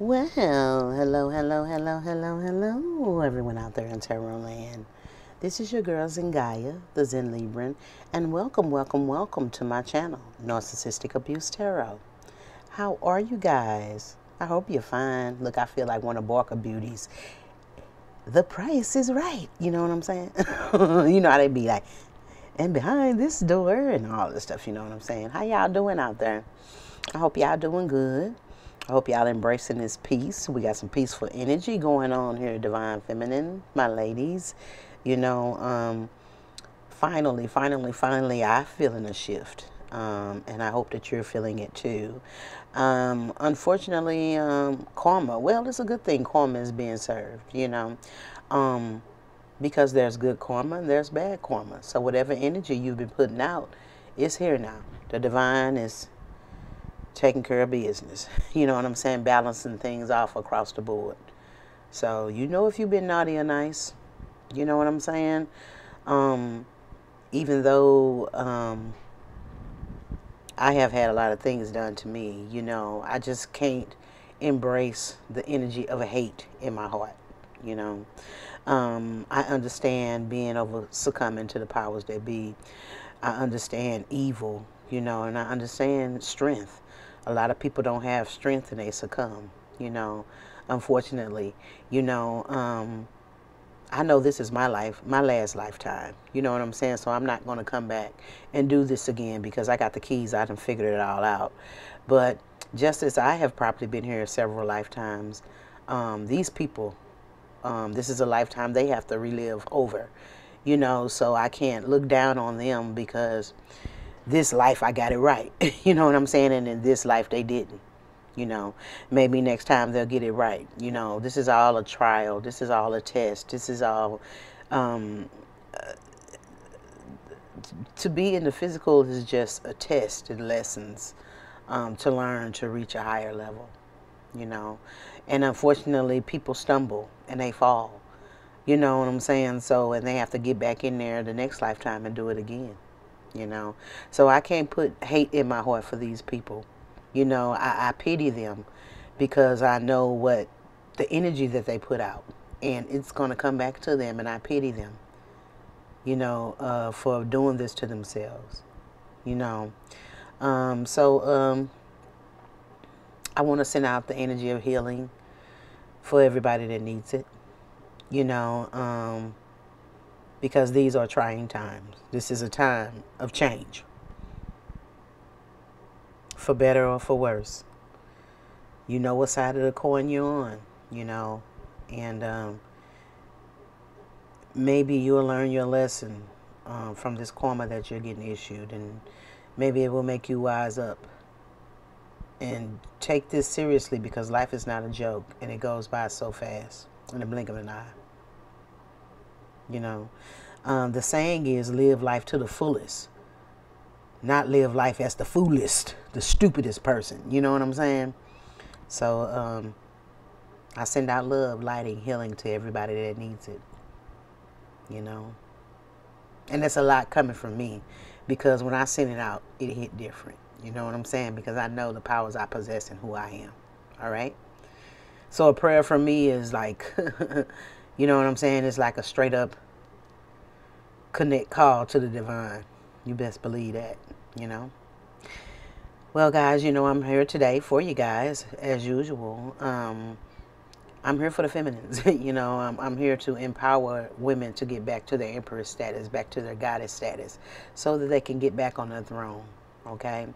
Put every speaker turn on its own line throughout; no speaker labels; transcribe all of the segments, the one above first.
Well, hello, hello, hello, hello, hello, everyone out there in Tarot Land. This is your girl Zingaya, the Zen Libran, and welcome, welcome, welcome to my channel, Narcissistic Abuse Tarot. How are you guys? I hope you're fine. Look, I feel like one of Barker Beauties. The price is right. You know what I'm saying? you know how they be like, and behind this door and all this stuff. You know what I'm saying? How y'all doing out there? I hope y'all doing good. I hope y'all embracing this peace. We got some peaceful energy going on here, Divine Feminine, my ladies. You know, um, finally, finally, finally, I feeling a shift. Um, and I hope that you're feeling it too. Um, unfortunately, um, karma, well, it's a good thing karma is being served, you know, um, because there's good karma and there's bad karma. So whatever energy you've been putting out is here now. The divine is taking care of business. You know what I'm saying? Balancing things off across the board. So you know if you've been naughty or nice. You know what I'm saying? Um, even though um, I have had a lot of things done to me, you know, I just can't embrace the energy of hate in my heart. You know, um, I understand being over succumbing to the powers that be. I understand evil, you know, and I understand strength a lot of people don't have strength and they succumb, you know, unfortunately. You know, um, I know this is my life, my last lifetime. You know what I'm saying? So I'm not going to come back and do this again because I got the keys. I done figured it all out. But just as I have probably been here several lifetimes, um, these people, um, this is a lifetime they have to relive over. You know, so I can't look down on them because this life I got it right. you know what I'm saying? And in this life they didn't. You know, maybe next time they'll get it right. You know, this is all a trial. This is all a test. This is all. Um, uh, to be in the physical is just a test and lessons um, to learn to reach a higher level. You know, and unfortunately, people stumble and they fall. You know what I'm saying? So, and they have to get back in there the next lifetime and do it again you know. So I can't put hate in my heart for these people. You know, I, I pity them because I know what the energy that they put out. And it's going to come back to them, and I pity them, you know, uh, for doing this to themselves, you know. Um, so um, I want to send out the energy of healing for everybody that needs it, you know. Um, because these are trying times. This is a time of change, for better or for worse. You know what side of the coin you're on, you know, and um, maybe you'll learn your lesson um, from this karma that you're getting issued, and maybe it will make you wise up and take this seriously because life is not a joke and it goes by so fast in the blink of an eye. You know, um, the saying is live life to the fullest, not live life as the foolest, the stupidest person. You know what I'm saying? So um, I send out love, lighting, healing to everybody that needs it. You know? And that's a lot coming from me because when I send it out, it hit different. You know what I'm saying? Because I know the powers I possess and who I am. All right? So a prayer from me is like, you know what I'm saying? It's like a straight up connect call to the divine. You best believe that, you know. Well, guys, you know I'm here today for you guys, as usual. Um, I'm here for the feminines. you know, I'm, I'm here to empower women to get back to their empress status, back to their goddess status, so that they can get back on the throne. Okay?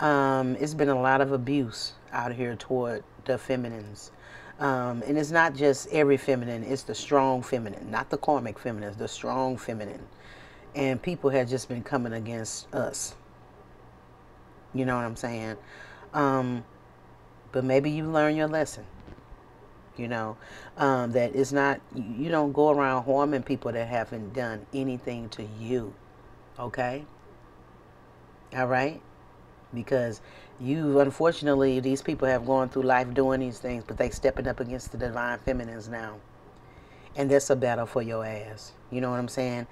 Um, it's been a lot of abuse out here toward the feminines. Um, and it's not just every feminine, it's the strong feminine, not the karmic feminine, the strong feminine. And people have just been coming against us. You know what I'm saying? Um, but maybe you learn your lesson. You know, um, that it's not, you don't go around harming people that haven't done anything to you. Okay? All right? Because you unfortunately these people have gone through life doing these things but they stepping up against the divine feminines now and that's a battle for your ass you know what i'm saying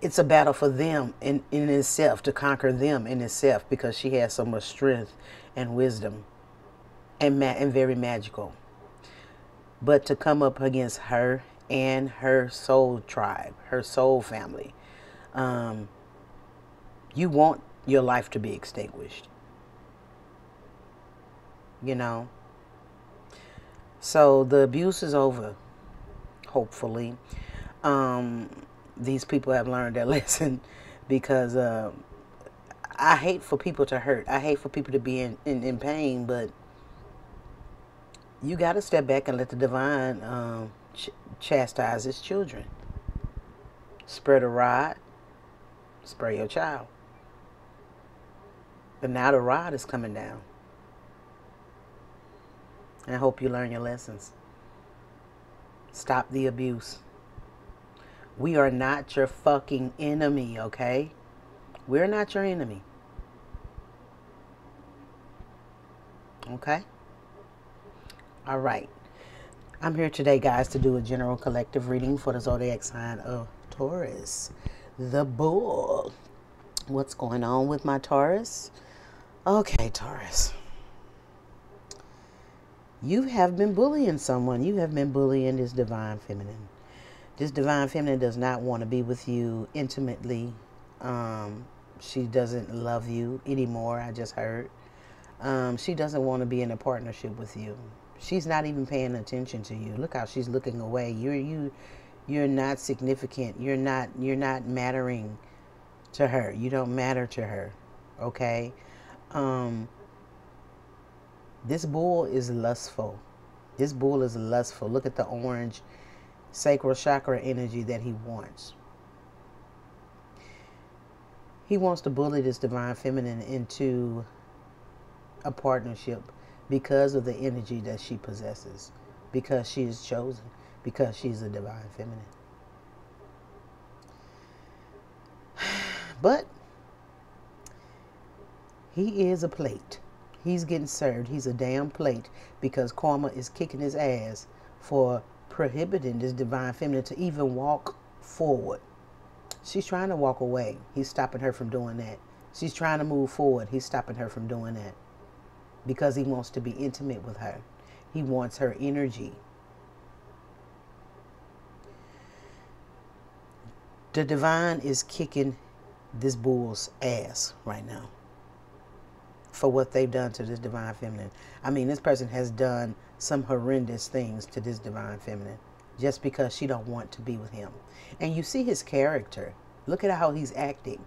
it's a battle for them in, in itself to conquer them in itself because she has so much strength and wisdom and ma- and very magical but to come up against her and her soul tribe, her soul family. Um, you want your life to be extinguished. You know? So the abuse is over, hopefully. Um, these people have learned their lesson because uh, I hate for people to hurt. I hate for people to be in, in, in pain, but you got to step back and let the divine um, ch- chastise his children. Spread a rod, spray your child. But now the rod is coming down. I hope you learn your lessons. Stop the abuse. We are not your fucking enemy, okay? We're not your enemy. Okay? All right. I'm here today, guys, to do a general collective reading for the zodiac sign of Taurus, the bull. What's going on with my Taurus? Okay, Taurus. You have been bullying someone. You have been bullying this divine feminine. This divine feminine does not want to be with you intimately. Um, she doesn't love you anymore. I just heard. Um, she doesn't want to be in a partnership with you. She's not even paying attention to you. Look how she's looking away. You're you, you're not significant. You're not you're not mattering to her. You don't matter to her. Okay. Um, this bull is lustful. This bull is lustful. Look at the orange sacral chakra energy that he wants. He wants to bully this divine feminine into a partnership because of the energy that she possesses, because she is chosen, because she's a divine feminine. But he is a plate. He's getting served. He's a damn plate because karma is kicking his ass for prohibiting this divine feminine to even walk forward. She's trying to walk away. He's stopping her from doing that. She's trying to move forward. He's stopping her from doing that because he wants to be intimate with her. He wants her energy. The divine is kicking this bull's ass right now for what they've done to this divine feminine. I mean, this person has done some horrendous things to this divine feminine just because she don't want to be with him. And you see his character. Look at how he's acting.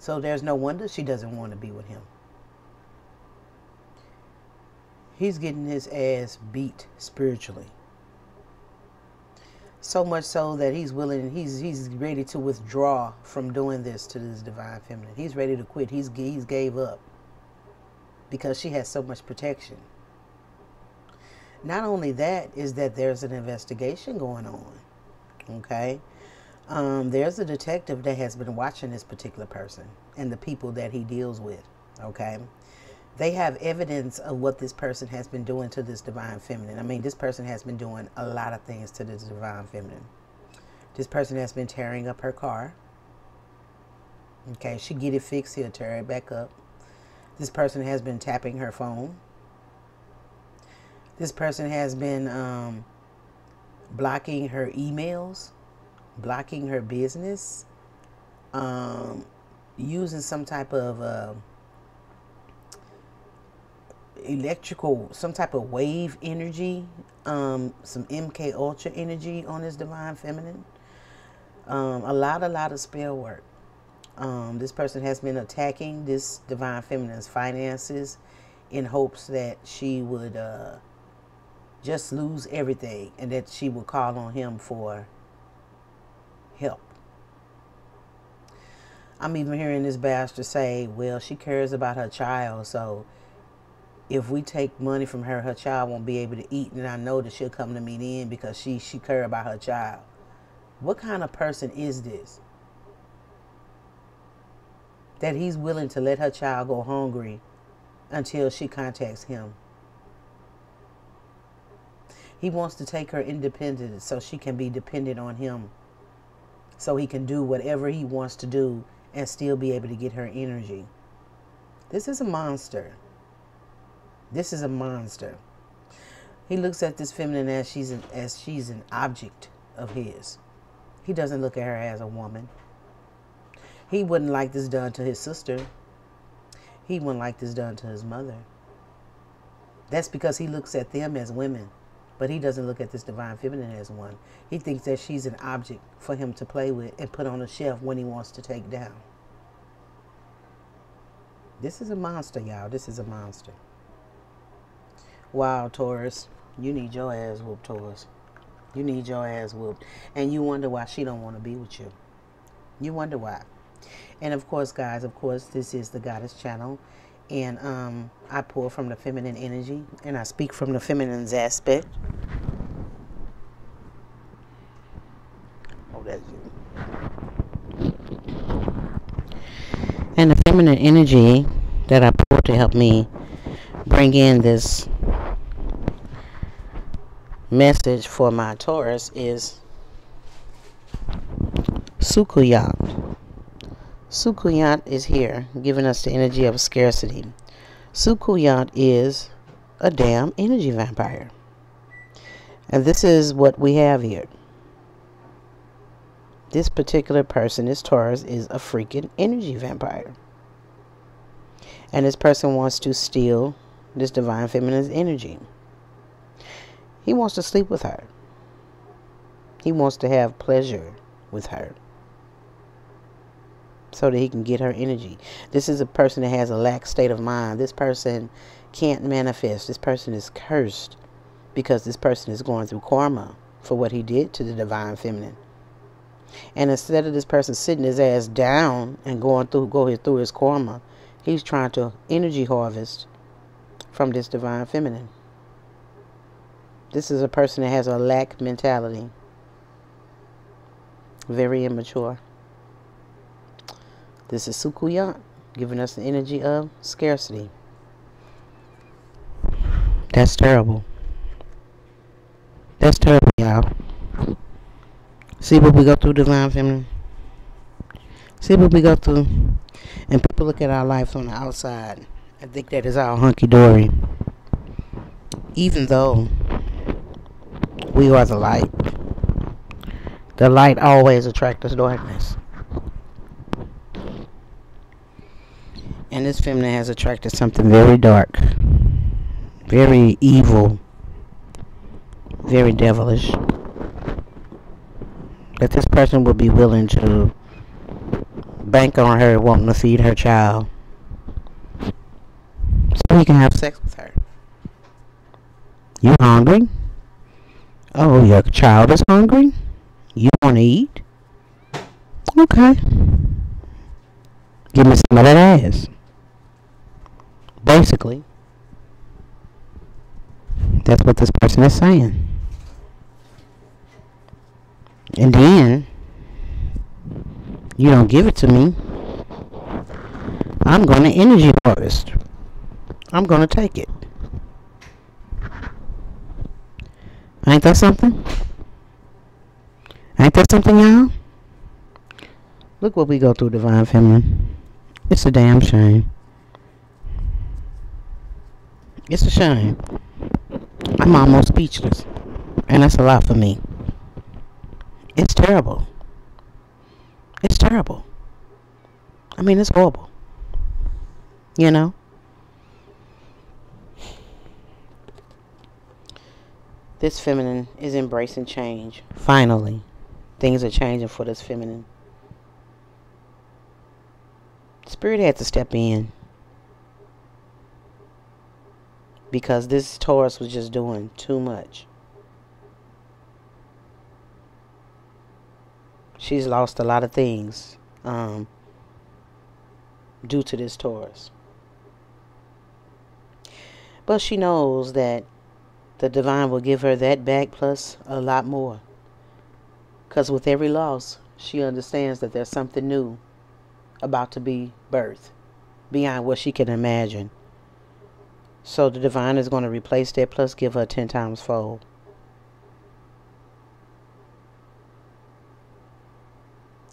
So there's no wonder she doesn't want to be with him. He's getting his ass beat spiritually. So much so that he's willing, he's he's ready to withdraw from doing this to this divine feminine. He's ready to quit. He's he's gave up because she has so much protection. Not only that is that there's an investigation going on. Okay. Um, there's a detective that has been watching this particular person and the people that he deals with. Okay. They have evidence of what this person has been doing to this divine feminine. I mean, this person has been doing a lot of things to this divine feminine. This person has been tearing up her car. Okay, she get it fixed, he'll tear it back up. This person has been tapping her phone. This person has been um, blocking her emails, blocking her business, um, using some type of uh, electrical, some type of wave energy, um, some MK Ultra energy on this divine feminine. Um, a lot, a lot of spell work. Um, this person has been attacking this divine feminine's finances in hopes that she would uh, just lose everything and that she would call on him for help. I'm even hearing this bastard say, well, she cares about her child, so if we take money from her, her child won't be able to eat, and I know that she'll come to me then because she she care about her child. What kind of person is this? That he's willing to let her child go hungry until she contacts him. He wants to take her independent so she can be dependent on him. So he can do whatever he wants to do and still be able to get her energy. This is a monster. This is a monster. He looks at this feminine as she's an, as she's an object of his. He doesn't look at her as a woman. He wouldn't like this done to his sister. He wouldn't like this done to his mother. That's because he looks at them as women, but he doesn't look at this divine feminine as one. He thinks that she's an object for him to play with and put on a shelf when he wants to take down. This is a monster, y'all. This is a monster. Wow, Taurus. You need your ass whooped, Taurus. You need your ass whooped. And you wonder why she don't want to be with you. You wonder why. And of course, guys, of course, this is the Goddess channel. And um, I pull from the feminine energy and I speak from the feminine's aspect. Oh, that's you. And the feminine energy that I pull to help me bring in this message for my Taurus is Soucouyant. Soucouyant is here, giving us the energy of scarcity. Soucouyant is a damn energy vampire. And this is what we have here. This particular person, this Taurus, is a freaking energy vampire. And this person wants to steal this divine feminine's energy. He wants to sleep with her. He wants to have pleasure with her so that he can get her energy. This is a person that has a lax state of mind. This person can't manifest. This person is cursed because this person is going through karma for what he did to the divine feminine. And instead of this person sitting his ass down and going through go through his karma, he's trying to energy harvest from this divine feminine. This is a person that has a lack mentality. Very immature. This is Soucouyant, giving us the energy of scarcity. That's terrible. That's terrible, y'all. See what we go through, Divine Feminine? See what we go through? And people look at our life on the outside and think that is all hunky-dory. Even though we are the light. The light always attracts us darkness. And this feminine has attracted something very dark, very evil, very devilish. That this person would be willing to bank on her wanting to feed her child so he can have sex with her. You hungry? Oh, your child is hungry? You want to eat? Okay. Give me some of that ass. Basically, that's what this person is saying. And then, you don't give it to me. I'm going to energy harvest. I'm going to take it. Ain't that something? Ain't that something, y'all? Look what we go through, Divine Feminine. It's a damn shame. It's a shame. I'm almost speechless. And that's a lot for me. It's terrible. It's terrible. I mean, it's horrible. You know? This feminine is embracing change. Finally. Things are changing for this feminine. Spirit had to step in. Because this Taurus was just doing too much. She's lost a lot of things um, due to this Taurus. But she knows that the divine will give her that back plus a lot more. Because with every loss, she understands that there's something new about to be birthed beyond what she can imagine. So the divine is going to replace that plus give her 10 times fold.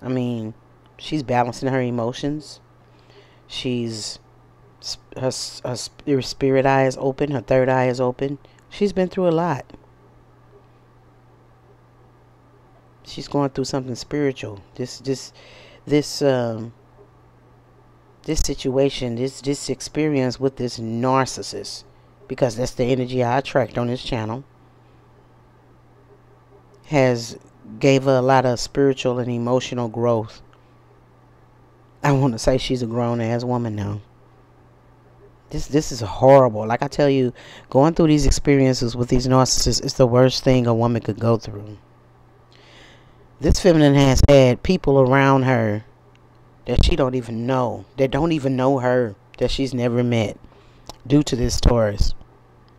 I mean, she's balancing her emotions. She's Her, her spirit eye is open. Her third eye is open. She's been through a lot. She's going through something spiritual. This, this, this, um, this situation, this, this experience with this narcissist, because that's the energy I attract on this channel, has gave her a lot of spiritual and emotional growth. I want to say she's a grown ass woman now. This this is horrible. Like I tell you, going through these experiences with these narcissists is the worst thing a woman could go through. This feminine has had people around her that she don't even know, that don't even know her, that she's never met, due to this Taurus,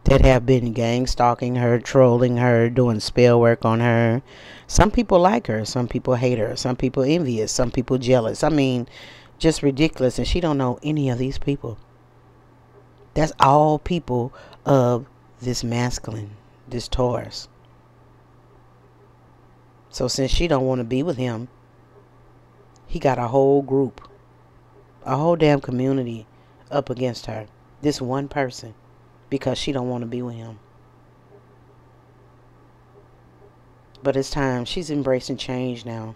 that have been gang stalking her, trolling her, doing spell work on her. Some people like her, some people hate her, some people envious, some people jealous. I mean, just ridiculous, and she don't know any of these people. That's all people of this masculine, this Taurus. So since she don't want to be with him, he got a whole group, a whole damn community up against her. This one person because she don't want to be with him. But it's time. She's embracing change now.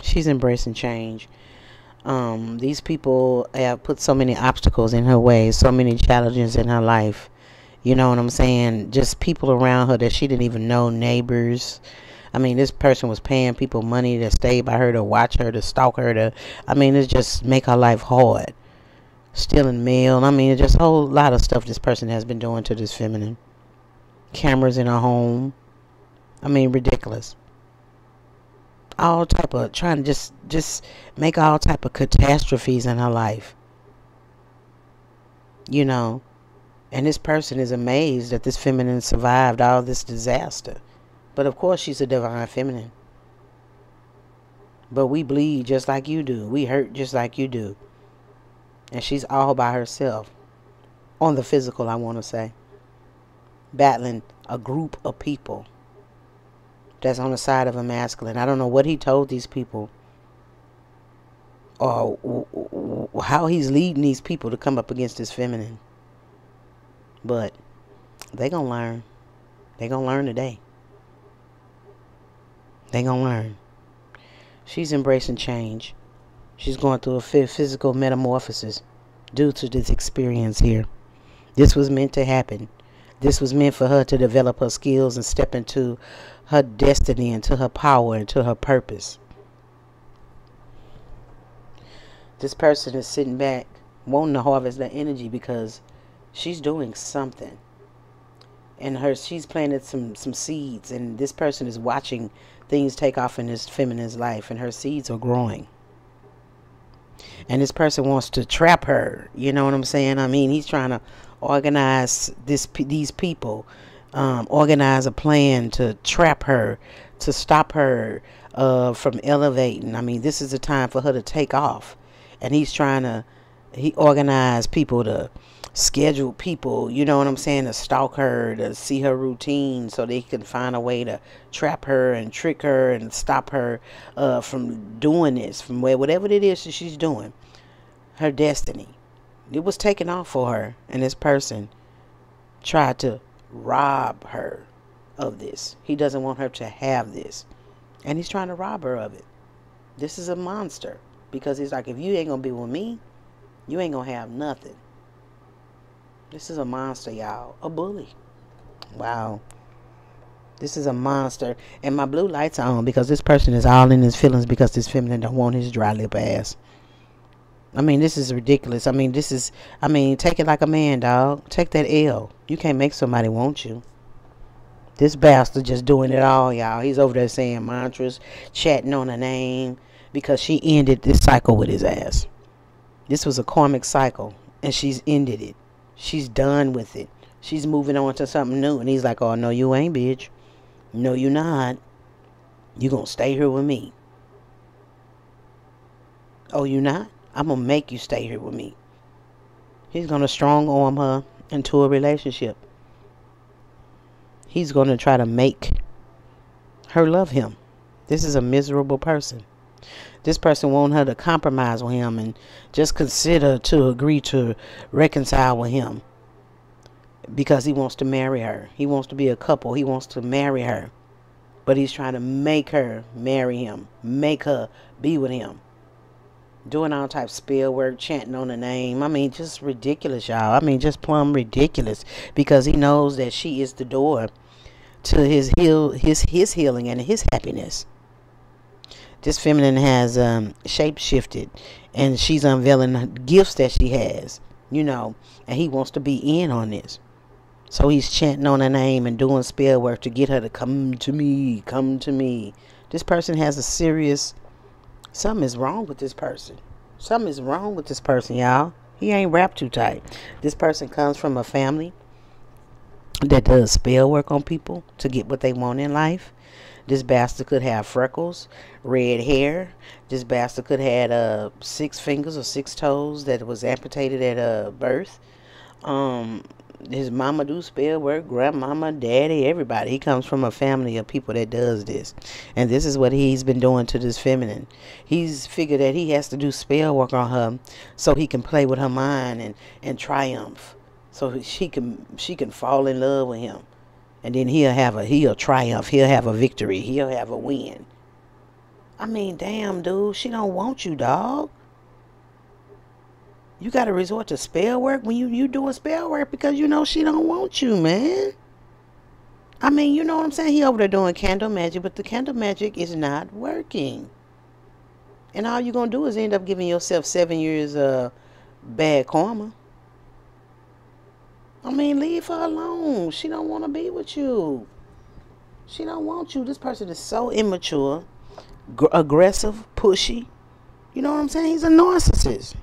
She's embracing change um, these people have put so many obstacles in her way, so many challenges in her life. You know what I'm saying? Just people around her that she didn't even know, neighbors. I mean, this person was paying people money to stay by her, to watch her, to stalk her, to, I mean, it just make her life hard. Stealing mail. I mean, just a whole lot of stuff this person has been doing to this feminine. Cameras in her home. I mean, ridiculous all type of trying to just just make all type of catastrophes in her life you know and this person is amazed that this feminine survived all this disaster but of course she's a divine feminine but we bleed just like you do we hurt just like you do and she's all by herself on the physical i want to say battling a group of people that's on the side of a masculine. I don't know what he told these people or how he's leading these people to come up against this feminine. But they going to learn. they going to learn today. They to learn. She's embracing change. She's going through a physical metamorphosis due to this experience here. This was meant to happen. This was meant for her to develop her skills and step into her destiny, into her power, into her purpose. This person is sitting back wanting to harvest that energy because she's doing something. And her she's planted some some seeds and this person is watching things take off in this feminine's life and her seeds are growing. And this person wants to trap her. You know what I'm saying? I mean, he's trying to organize this these people, um, organize a plan to trap her, to stop her uh, from elevating. I mean, this is a time for her to take off, and he's trying to he organize people to schedule people, you know what I'm saying, to stalk her, to see her routine so they can find a way to trap her and trick her and stop her uh, from doing this, from where whatever it is that she's doing, her destiny it was taken off for her, and this person tried to rob her of this. He doesn't want her to have this, and he's trying to rob her of it. This is a monster because he's like, if you ain't gonna be with me, you ain't gonna have nothing. This is a monster, y'all. A bully. Wow. This is a monster. And my blue lights on because this person is all in his feelings because this feminine don't want his dry lip ass. I mean, this is ridiculous. I mean, this is, I mean, take it like a man, dog. Take that L. You can't make somebody want you. This bastard just doing it all, y'all. He's over there saying mantras, chatting on a name, because she ended this cycle with his ass. This was a karmic cycle, and she's ended it. She's done with it. She's moving on to something new. And he's like, oh, no, you ain't, bitch. No, you not. You gonna stay here with me. Oh, you not? I'm to make you stay here with me. He's going to strong arm her into a relationship. He's going to try to make her love him. This is a miserable person. This person want her to compromise with him and just consider to agree to reconcile with him because he wants to marry her. He wants to be a couple. He wants to marry her. But he's trying to make her marry him, make her be with him. Doing all types of spell work, chanting on the name. I mean, just ridiculous, y'all. I mean, just plumb ridiculous because he knows that she is the door to his heal, his his healing and his happiness. This feminine has um, shape shifted, and she's unveiling gifts that she has, you know, and he wants to be in on this. So he's chanting on her name and doing spell work to get her to come to me, come to me. This person has a serious, something is wrong with this person. Something is wrong with this person, y'all. He ain't wrapped too tight. This person comes from a family that does spell work on people to get what they want in life. This bastard could have freckles, red hair. This bastard could have uh, six fingers or six toes that was amputated at uh, birth. Um, his mama do spell work, grandmama, daddy, everybody. He comes from a family of people that does this. And this is what he's been doing to this feminine. He's figured that he has to do spell work on her so he can play with her mind and, and triumph. So she can she can fall in love with him. And then he'll have a he'll triumph. He'll have a victory. He'll have a win. I mean, damn dude, she don't want you, dog. You got to resort to spell work when you you doing spell work because you know she don't want you, man. I mean, you know what I'm saying? He over there doing candle magic, but the candle magic is not working. And all you're going to do is end up giving yourself seven years of bad karma. I mean, leave her alone. She don't want to be with you. She don't want you. This person is so immature, aggressive, pushy. You know what I'm saying? He's a narcissist.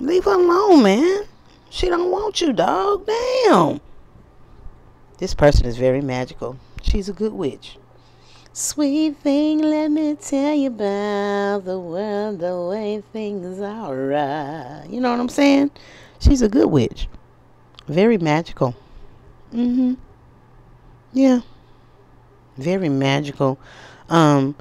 Leave her alone, man. She don't want you, dog. Damn. This person is very magical. She's a good witch. Sweet thing, let me tell you about the world, the way things are right. You know what I'm saying? She's a good witch. Very magical. Mm-hmm. Yeah. Very magical. Um,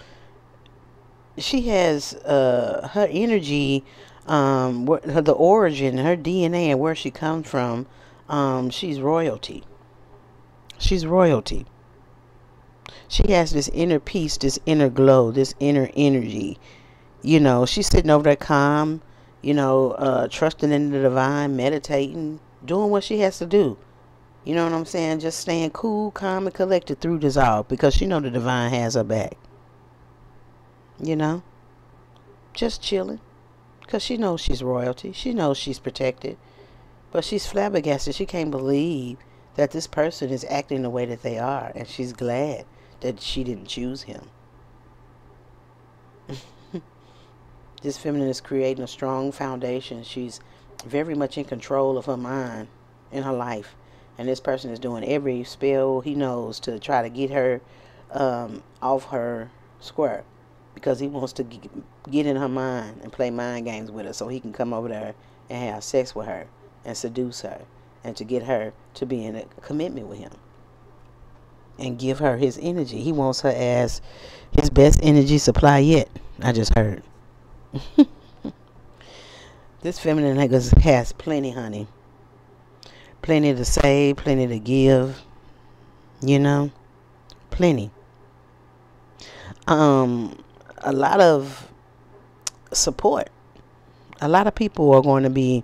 she has uh her energy um, her the origin, her DNA, and where she comes from, um, she's royalty. She's royalty. She has this inner peace, this inner glow, this inner energy. You know, she's sitting over there calm, you know, uh, trusting in the divine, meditating, doing what she has to do. You know what I'm saying? Just staying cool, calm, and collected through this all because she know the divine has her back. You know? Just chilling. Because she knows she's royalty. She knows she's protected. But she's flabbergasted. She can't believe that this person is acting the way that they are. And she's glad that she didn't choose him. this feminine is creating a strong foundation. She's very much in control of her mind in her life. And this person is doing every spell he knows to try to get her um, off her square because he wants to get in her mind and play mind games with her so he can come over there and have sex with her and seduce her and to get her to be in a commitment with him and give her his energy. He wants her as his best energy supply yet. I just heard. this feminine has plenty, honey. Plenty to say, plenty to give. You know? Plenty. Um, a lot of support. A lot of people are going to be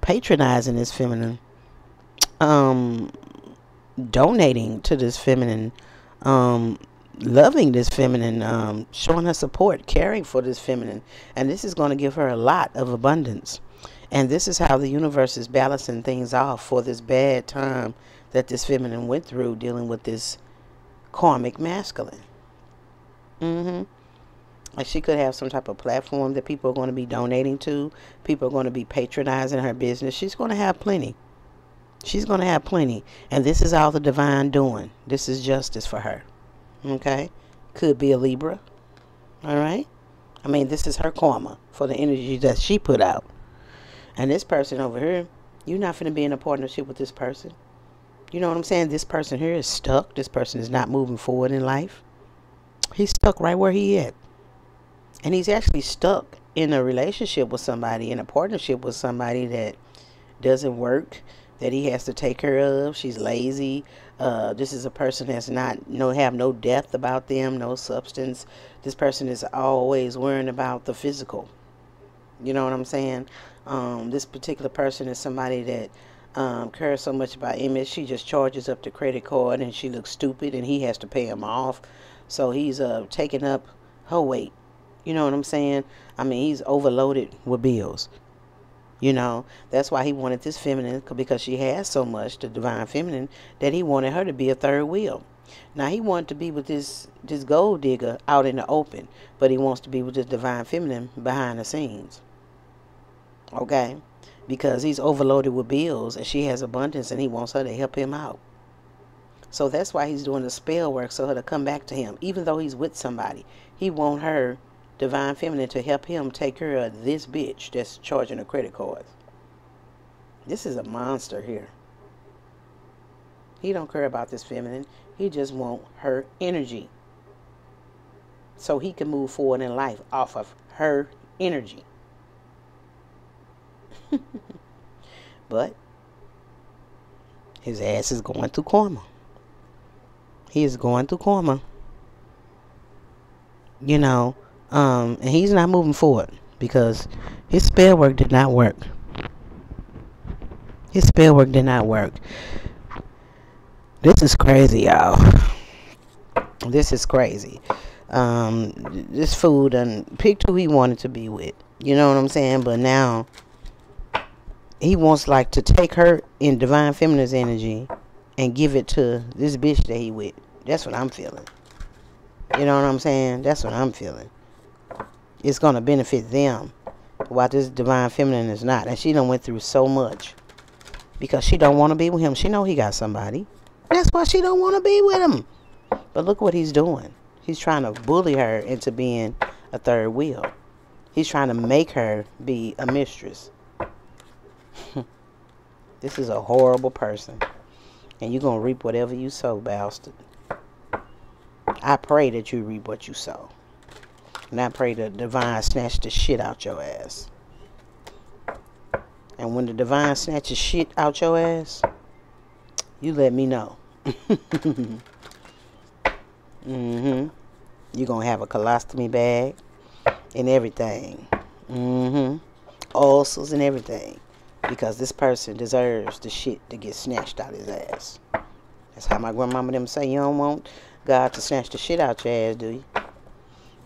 patronizing this feminine, um, donating to this feminine, um, loving this feminine, um, showing her support, caring for this feminine. And this is going to give her a lot of abundance. And this is how the universe is balancing things off for this bad time that this feminine went through dealing with this karmic masculine. Mm-hmm. Like she could have some type of platform that people are going to be donating to. People are going to be patronizing her business. She's going to have plenty. She's going to have plenty. And this is all the divine doing. This is justice for her. Okay? Could be a Libra. All right? I mean, this is her karma for the energy that she put out. And this person over here, you're not going to be in a partnership with this person. You know what I'm saying? This person here is stuck. This person is not moving forward in life. He's stuck right where he is. And he's actually stuck in a relationship with somebody, in a partnership with somebody that doesn't work, that he has to take care of. She's lazy. Uh, this is a person that's not no have no depth about them, no substance. This person is always worrying about the physical. You know what I'm saying? Um, this particular person is somebody that um, cares so much about image. She just charges up the credit card and she looks stupid, and he has to pay him off. So he's uh, taking up her weight. You know what I'm saying? I mean, he's overloaded with bills. You know, that's why he wanted this feminine because she has so much, the divine feminine, that he wanted her to be a third wheel. Now he wanted to be with this this gold digger out in the open, but he wants to be with this divine feminine behind the scenes. Okay? Because he's overloaded with bills and she has abundance and he wants her to help him out. So that's why he's doing the spell work so her to come back to him. Even though he's with somebody, he want her divine feminine to help him take care of this bitch that's charging the credit cards. This is a monster here. He don't care about this feminine. He just want her energy. So he can move forward in life off of her energy. but his ass is going through karma. He is going through karma. You know, um, and he's not moving forward because his spell work did not work. His spell work did not work. This is crazy, y'all. This is crazy. Um, this food and picked who he wanted to be with. You know what I'm saying? But now he wants like to take her in divine feminine's energy and give it to this bitch that he with. That's what I'm feeling. You know what I'm saying? That's what I'm feeling it's going to benefit them while this divine feminine is not. And she done went through so much. Because she don't want to be with him. She know he got somebody. That's why she don't want to be with him. But look what he's doing. He's trying to bully her into being a third wheel. He's trying to make her be a mistress. This is a horrible person. And you're going to reap whatever you sow bastard. I pray that you reap what you sow and I pray the divine snatch the shit out your ass. And when the divine snatches shit out your ass, you let me know. mm-hmm. You're going to have a colostomy bag and everything. Mm-hmm. Ulcers and everything. Because this person deserves the shit to get snatched out his ass. That's how my grandmama them say you don't want God to snatch the shit out your ass, do you?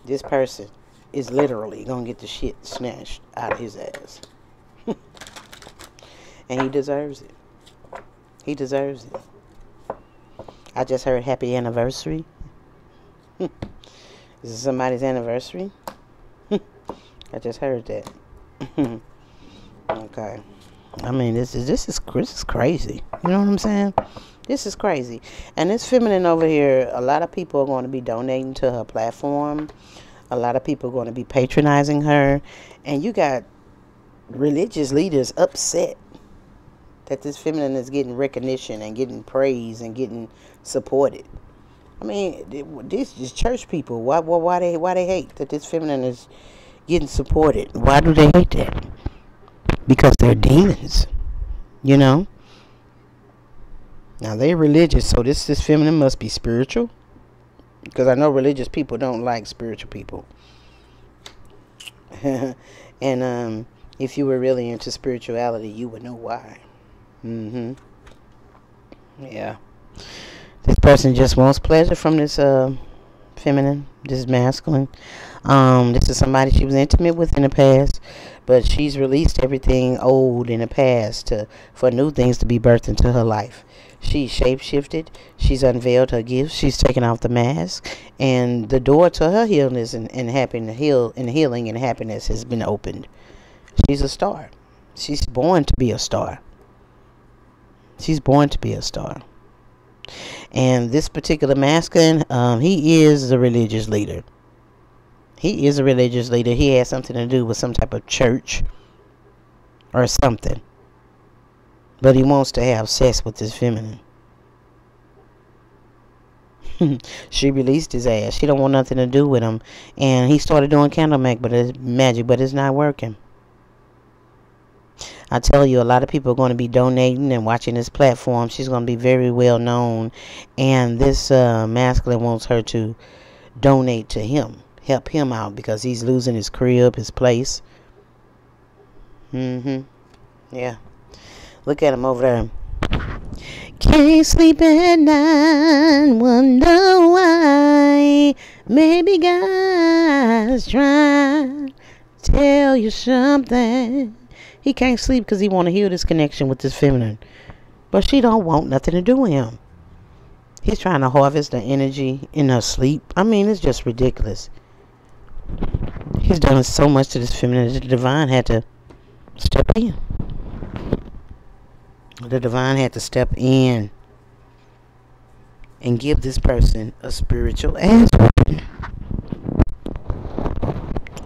This person is literally gonna get the shit snatched out of his ass. and he deserves it. He deserves it. I just heard happy anniversary. is somebody's anniversary? I just heard that. okay. I mean, this is this is this is crazy. You know what I'm saying? This is crazy. And this feminine over here, a lot of people are going to be donating to her platform. A lot of people are going to be patronizing her. And you got religious leaders upset that this feminine is getting recognition and getting praise and getting supported. I mean, this is church people. Why, why, why they, why they hate that this feminine is getting supported? Why do they hate that? Because they're demons, you know. Now they're religious, so this this feminine must be spiritual. Because I know religious people don't like spiritual people. and um, if you were really into spirituality, you would know why. Mm-hmm. Yeah. This person just wants pleasure from this uh, feminine, this masculine. Um, this is somebody she was intimate with in the past, but she's released everything old in the past to for new things to be birthed into her life. She's shapeshifted. She's unveiled her gifts. She's taken off the mask, and the door to her healness and, and happiness, heal and healing and happiness has been opened. She's a star. She's born to be a star. She's born to be a star. And this particular masculine, um, he is a religious leader. He is a religious leader. He has something to do with some type of church or something. But he wants to have sex with his feminine. she released his ass. She don't want nothing to do with him. And he started doing candle magic, but it's magic, but it's not working. I tell you, a lot of people are going to be donating and watching this platform. She's going to be very well known. And this uh, masculine wants her to donate to him, help him out because he's losing his crib, his place. Mm-hmm. Yeah. Look at him over there. Can't sleep at night, wonder why. Maybe God's trying to tell you something. He can't sleep because he want to heal this connection with this feminine. But she don't want nothing to do with him. He's trying to harvest the energy in her sleep. I mean, it's just ridiculous. He's done so much to this feminine. That the divine had to step in. The divine had to step in and give this person a spiritual answer.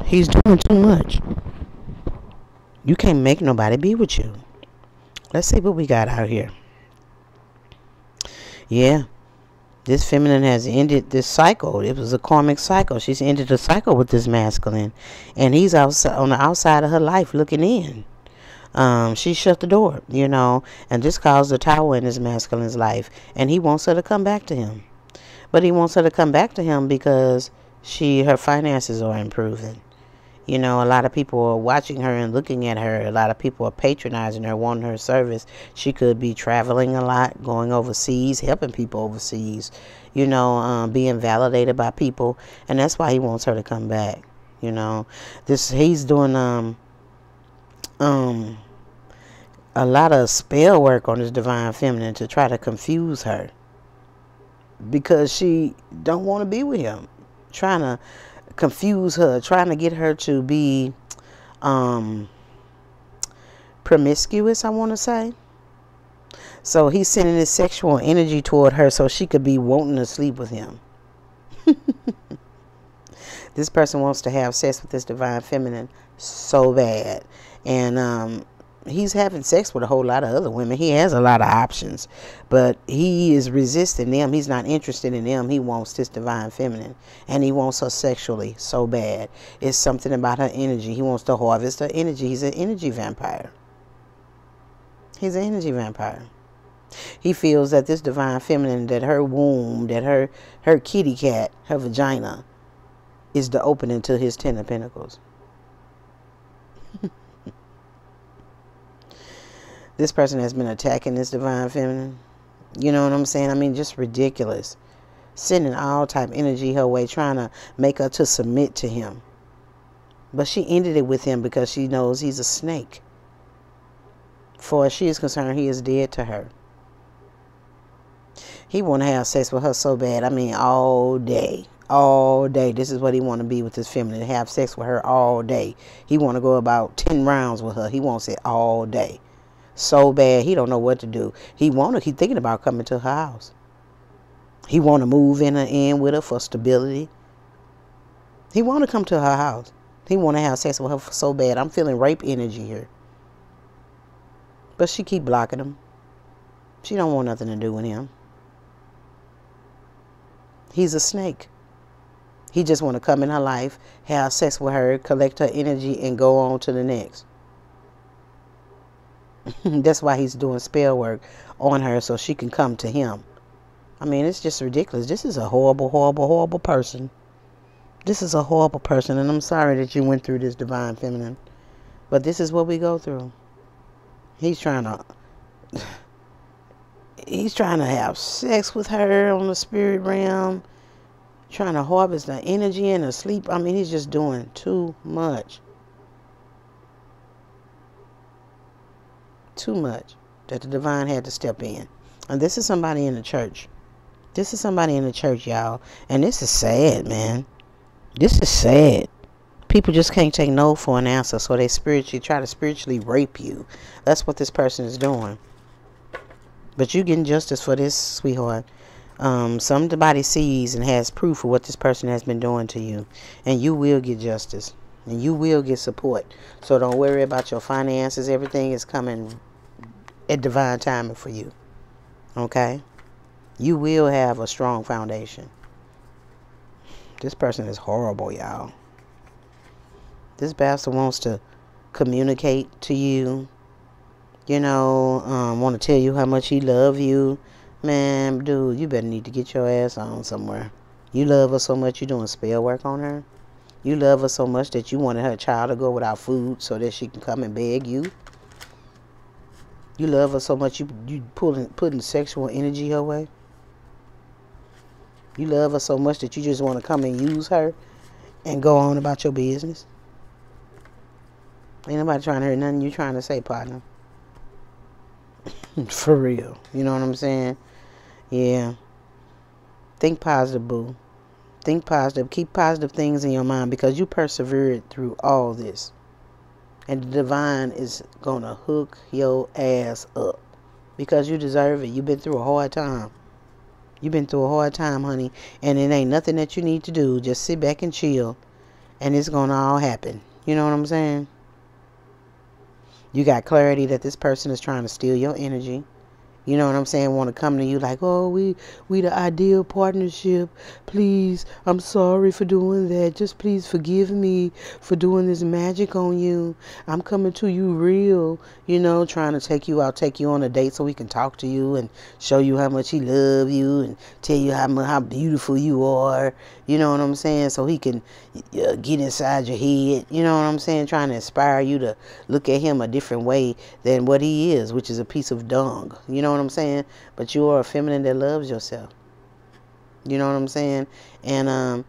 He's doing too much. You can't make nobody be with you. Let's see what we got out here. Yeah. This feminine has ended this cycle. It was a karmic cycle. She's ended the cycle with this masculine. And he's outside on the outside of her life looking in. Um, she shut the door, you know, and this caused a tower in his masculine's life. And he wants her to come back to him. But he wants her to come back to him because she her finances are improving. You know, a lot of people are watching her and looking at her. A lot of people are patronizing her, wanting her service. She could be traveling a lot, going overseas, helping people overseas, you know, um, being validated by people. And that's why he wants her to come back. You know, this he's doing um um a lot of spell work on this divine feminine to try to confuse her. Because she don't want to be with him. Trying to confuse her trying to get her to be um promiscuous i want to say. So he's sending his sexual energy toward her so she could be wanting to sleep with him. This person wants to have sex with this divine feminine so bad and um, he's having sex with a whole lot of other women. He has a lot of options, but he is resisting them. He's not interested in them. He wants this divine feminine, and he wants her sexually so bad. It's something about her energy. He wants to harvest her energy. He's an energy vampire. He's an energy vampire. He feels that this divine feminine, that her womb, that her her kitty cat, her vagina, is the opening to his ten of pentacles. This person has been attacking this divine feminine. You know what I'm saying? I mean, just ridiculous. Sending all type energy her way, trying to make her to submit to him. But she ended it with him because she knows he's a snake. For as she is concerned, he is dead to her. He want to have sex with her so bad. I mean, all day. All day. This is what he want to be with his feminine. Have sex with her all day. He want to go about 10 rounds with her. He wants it all day so bad he don't know what to do. He wanna he thinking about coming to her house. He wanna move in and in with her for stability. He wanna come to her house. He wanna have sex with her so bad. I'm feeling rape energy here. But she keep blocking him. She don't want nothing to do with him. He's a snake. He just want to come in her life, have sex with her, collect her energy, and go on to the next. That's why he's doing spell work on her so she can come to him. I mean, it's just ridiculous. This is a horrible, horrible, horrible person. This is a horrible person, and I'm sorry that you went through this divine feminine. But this is what we go through. He's trying to he's trying to have sex with her on the spirit realm, trying to harvest the energy in her sleep. I mean, he's just doing too much. Too much that the divine had to step in. And this is somebody in the church. This is somebody in the church, y'all. And this is sad, man. This is sad. People just can't take no for an answer, so they spiritually try to spiritually rape you. That's what this person is doing. But you getting justice for this, sweetheart. Um, somebody sees and has proof of what this person has been doing to you. And you will get justice. And you will get support. So don't worry about your finances. Everything is coming at divine timing for you. Okay? You will have a strong foundation. This person is horrible, y'all. This bastard wants to communicate to you. You know, um, want to tell you how much he love you. Man, dude, you better need to get your ass on somewhere. You love her so much, you doing spell work on her. You love her so much that you wanted her child to go without food so that she can come and beg you. You love her so much you you pulling putting sexual energy her way. You love her so much that you just want to come and use her and go on about your business. Ain't nobody trying to hear nothing you trying to say, partner. For real. You know what I'm saying? Yeah. Think positive, boo. Think positive. Keep positive things in your mind because you persevered through all this. And the divine is going to hook your ass up because you deserve it. You've been through a hard time. You've been through a hard time, honey, and it ain't nothing that you need to do. Just sit back and chill, and it's gonna all happen. You know what I'm saying? You got clarity that this person is trying to steal your energy. You know what I'm saying? Want to come to you like, oh, we we the ideal partnership. Please, I'm sorry for doing that. Just please forgive me for doing this magic on you. I'm coming to you real. You know, trying to take you out, take you on a date so we can talk to you and show you how much he love you and tell you how how beautiful you are. You know what I'm saying? So he can uh, get inside your head. You know what I'm saying? Trying to inspire you to look at him a different way than what he is, which is a piece of dung. You know what I'm saying? But you are a feminine that loves yourself. You know what I'm saying? And um,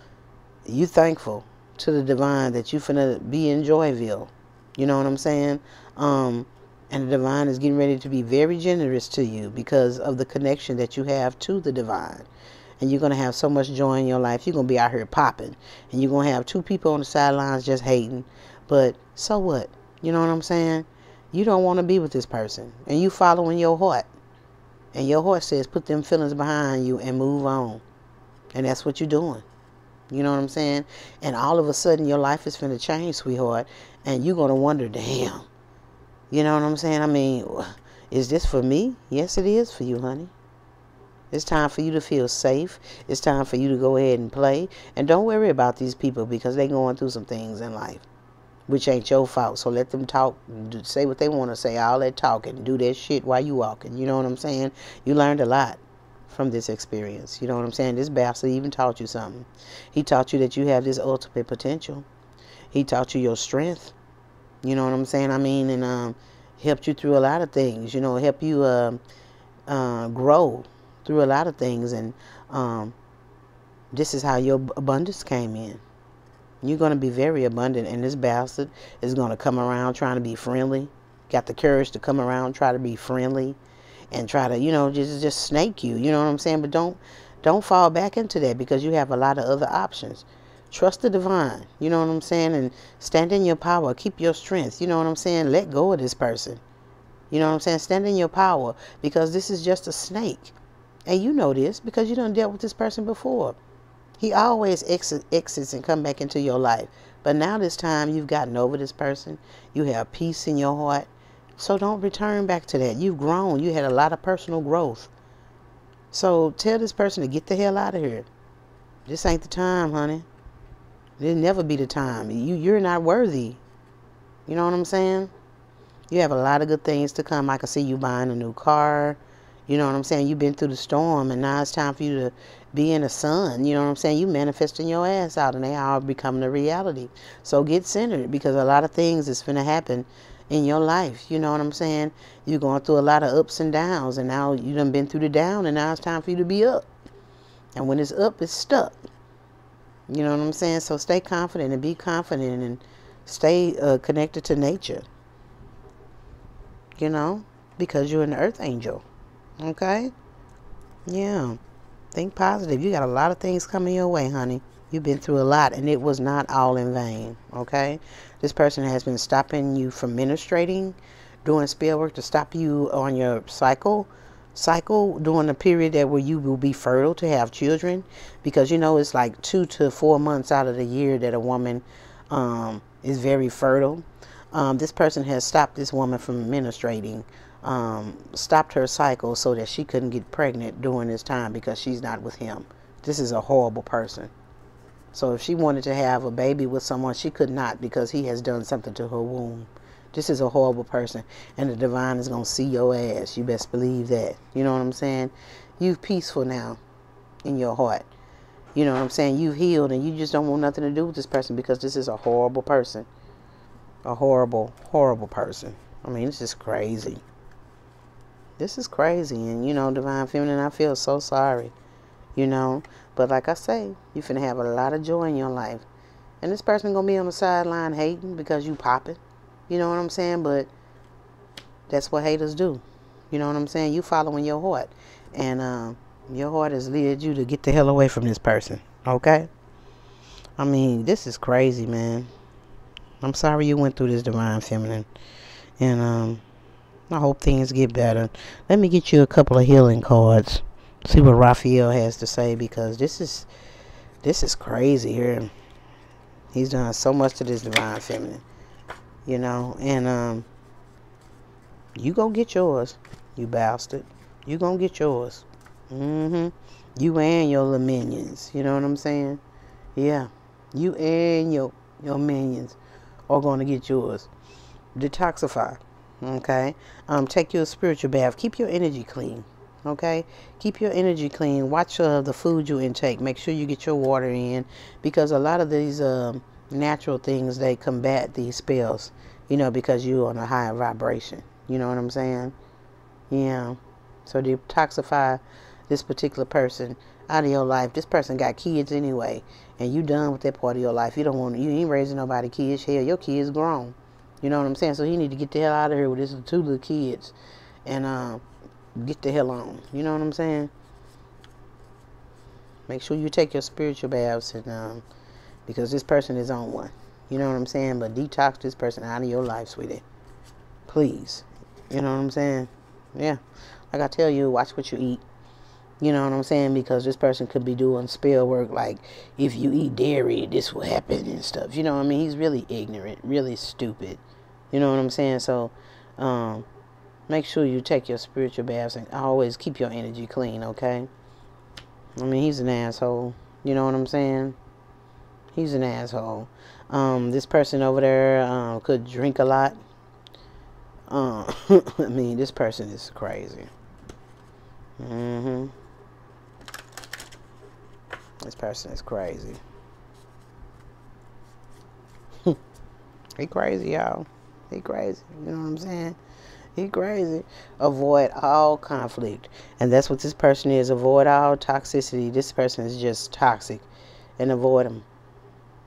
you thankful to the divine that you finna be in Joyville. You know what I'm saying? Um, and the divine is getting ready to be very generous to you because of the connection that you have to the divine. And you're going to have so much joy in your life. You're going to be out here popping. And you're going to have two people on the sidelines just hating. But so what? You know what I'm saying? You don't want to be with this person. And you following your heart. And your heart says, put them feelings behind you and move on. And that's what you're doing. You know what I'm saying? And all of a sudden, your life is going to change, sweetheart. And you're going to wonder, damn. You know what I'm saying? I mean, is this for me? Yes, it is for you, honey. It's time for you to feel safe. It's time for you to go ahead and play. And don't worry about these people because they're going through some things in life which ain't your fault. So let them talk, say what they want to say, all that talking, do that shit while you walking. You know what I'm saying? You learned a lot from this experience. You know what I'm saying? This bastard even taught you something. He taught you that you have this ultimate potential. He taught you your strength. You know what I'm saying? I mean, and um, helped you through a lot of things. You know, help you uh, uh, grow through a lot of things. And um, this is how your abundance came in. You're going to be very abundant, and this bastard is going to come around trying to be friendly. Got the courage to come around, try to be friendly, and try to, you know, just just snake you. You know what I'm saying? But don't don't fall back into that because you have a lot of other options. Trust the divine. You know what I'm saying? And stand in your power. Keep your strength. You know what I'm saying? Let go of this person. You know what I'm saying? Stand in your power because this is just a snake. And you know this because you don't dealt with this person before. He always exit, exits and come back into your life. But now this time you've gotten over this person. You have peace in your heart. So don't return back to that. You've grown. You had a lot of personal growth. So tell this person to get the hell out of here. This ain't the time, honey. It'll never be the time. You you're not worthy. You know what I'm saying? You have a lot of good things to come. I can see you buying a new car. You know what I'm saying? You've been through the storm and now it's time for you to be in the sun. You know what I'm saying? You manifesting your ass out and they are becoming a reality. So get centered because a lot of things is going to happen in your life. You know what I'm saying? You're going through a lot of ups and downs and now you done been through the down and now it's time for you to be up. And when it's up, it's stuck. You know what I'm saying? So stay confident and be confident and stay uh, connected to nature. You know, because you're an earth angel. Okay? Yeah. Think positive. You got a lot of things coming your way, honey. You've been through a lot and it was not all in vain. Okay? This person has been stopping you from ministrating, doing spell work to stop you on your cycle cycle during the period that where you will be fertile to have children because you know it's like two to four months out of the year that a woman um, is very fertile um, this person has stopped this woman from ministrating um, stopped her cycle so that she couldn't get pregnant during this time because she's not with him. This is a horrible person. So if she wanted to have a baby with someone, she could not because he has done something to her womb. This is a horrible person. And the divine is going to see your ass. You best believe that. You know what I'm saying? You've peaceful now in your heart. You know what I'm saying? You've healed and you just don't want nothing to do with this person because this is a horrible person. A horrible, horrible person. I mean, it's just crazy. This is crazy. And, you know, Divine Feminine, I feel so sorry. You know? But like I say, you finna have a lot of joy in your life. And this person gonna be on the sideline hating because you popping. You know what I'm saying? But that's what haters do. You know what I'm saying? You following your heart. And um, your heart has led you to get the hell away from this person. Okay? I mean, this is crazy, man. I'm sorry you went through this divine feminine. And um, I hope things get better. Let me get you a couple of healing cards see what Raphael has to say because this is this is crazy here. He's done so much to this divine feminine, you know, and um, you gonna get yours, you bastard. You gonna get yours. Mm-hmm. You and your little minions. You know what I'm saying? Yeah. You and your your minions are gonna get yours. Detoxify. Okay. Um, take your spiritual bath. Keep your energy clean. Okay, keep your energy clean. Watch uh, the food you intake. Make sure you get your water in because a lot of these um, natural things they combat these spells. You know, because you're on a higher vibration. You know what I'm saying? Yeah. So detoxify this particular person out of your life. This person got kids anyway, and you done with that part of your life. You don't want you ain't raising nobody kids. Hell, your kids grown. You know what I'm saying? So he need to get the hell out of here with his two little kids, and um get the hell on. You know what I'm saying? Make sure you take your spiritual baths and um, because this person is on one. You know what I'm saying? But detox this person out of your life, sweetie. Please. You know what I'm saying? Yeah. Like I tell you, watch what you eat. You know what I'm saying? Because this person could be doing spell work like if you eat dairy, this will happen and stuff. You know what I mean? He's really ignorant, really stupid. You know what I'm saying? So, um, make sure you take your spiritual baths and always keep your energy clean, okay? I mean, he's an asshole. You know what I'm saying? He's an asshole. Um, this person over there um, could drink a lot. Uh, I mean, this person is crazy. Mm-hmm. This person is crazy. he crazy, y'all. He crazy. You know what I'm saying? He crazy. Avoid all conflict. And that's what this person is. Avoid all toxicity. This person is just toxic. And avoid them.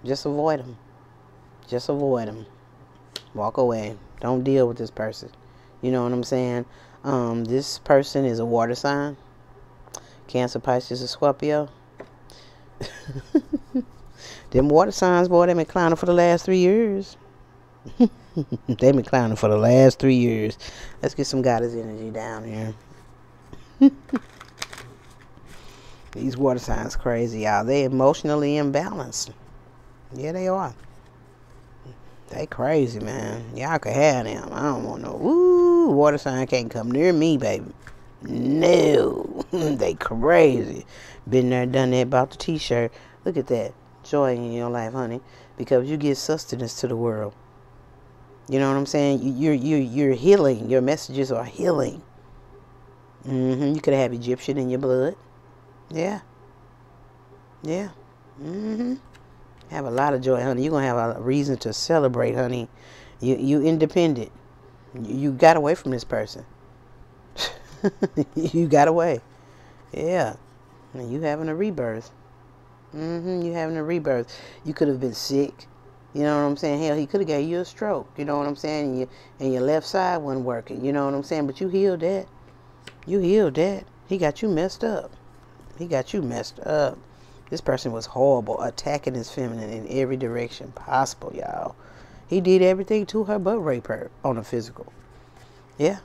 Just avoid them. Just avoid them. Walk away. Don't deal with this person. You know what I'm saying? Um, this person is a water sign. Cancer, Pisces, or Scorpio. Them water signs, boy, they been clowning for the last three years. They've been clowning for the last three years. Let's get some goddess energy down here. These water signs crazy, y'all. They emotionally imbalanced. Yeah, they are. They crazy, man. Y'all can have them. I don't want no. Ooh, water sign can't come near me, baby. No, they crazy. Been there, done that. About the T-shirt. Look at that joy in your life, honey, because you give sustenance to the world. You know what I'm saying? You're you're you're healing. Your messages are healing. Mm-hmm. You could have Egyptian in your blood. Yeah. Yeah. Mm-hmm. Have a lot of joy, honey. You're gonna have a reason to celebrate, honey. You you independent. You got away from this person. you got away. Yeah. And you having a rebirth. Mm-hmm. You having a rebirth. You could have been sick. You know what I'm saying? Hell, he could have gave you a stroke. You know what I'm saying? And, and your left side wasn't working. You know what I'm saying? But you healed that. You healed that. He got you messed up. He got you messed up. This person was horrible, attacking his feminine in every direction possible, y'all. He did everything to her but rape her on a physical. Yeah.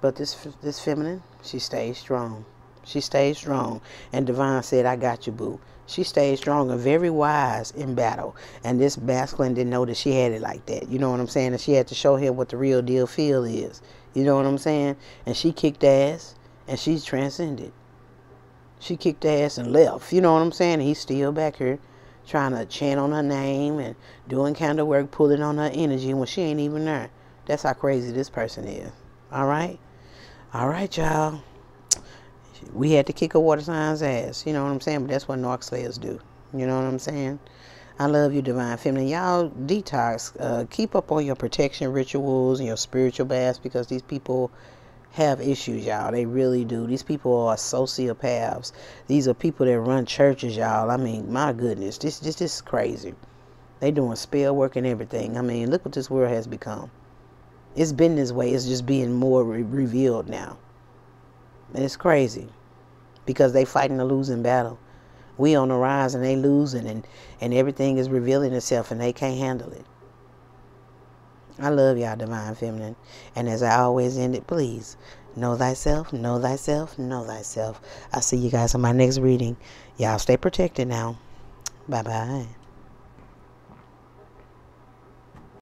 But this this feminine, she stayed strong. She stayed strong. And Divine said, I got you, boo. She stayed strong and very wise in battle. And this masculine didn't know that she had it like that. You know what I'm saying? And she had to show him what the real deal feel is. You know what I'm saying? And she kicked ass and she's transcended. She kicked ass and left. You know what I'm saying? he's still back here trying to chant on her name and doing kind of work, pulling on her energy when she ain't even there. That's how crazy this person is. All right? All right, y'all. We had to kick a water sign's ass. You know what I'm saying? But that's what Narc Slayers do. You know what I'm saying? I love you, Divine Feminine. Y'all detox. Uh, keep up on your protection rituals and your spiritual baths because these people have issues, y'all. They really do. These people are sociopaths. These are people that run churches, y'all. I mean, my goodness, this this, this is crazy. They doing spell work and everything. I mean, look what this world has become. It's been this way. It's just being more re- revealed now. It's crazy because they fighting a losing battle. We on the rise and they losing and, and everything is revealing itself and they can't handle it. I love y'all, Divine Feminine. And as I always end it, please know thyself, know thyself, know thyself. I'll see you guys on my next reading. Y'all stay protected now. Bye bye.